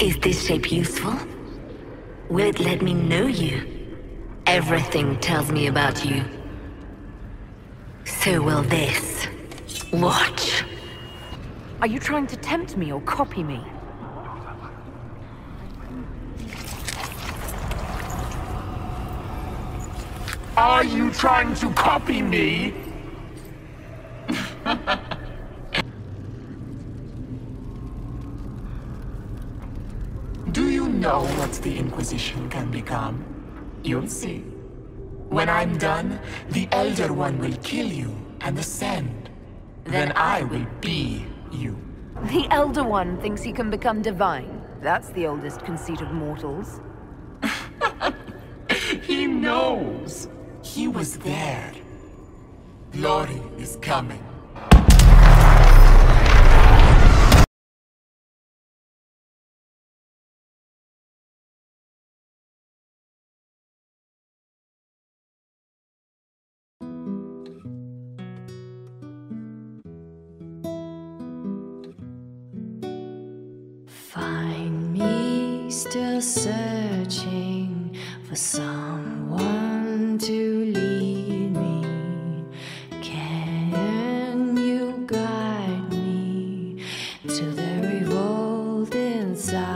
Is this shape useful? Will it let me know you? Everything tells me about you. So will this. Watch. Are you trying to tempt me or copy me? Are you trying to copy me? Do you know what the Inquisition can become? You'll see. When I'm done, the Elder One will kill you and ascend. Then I will be you. The Elder One thinks he can become divine. That's the oldest conceit of mortals. He knows. He was there. Glory is coming. Still searching for someone to lead me. Can you guide me to the revolt inside?